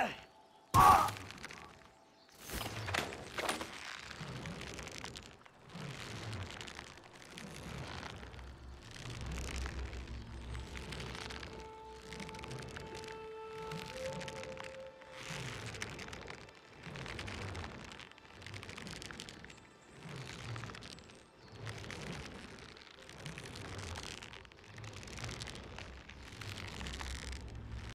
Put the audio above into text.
Ugh.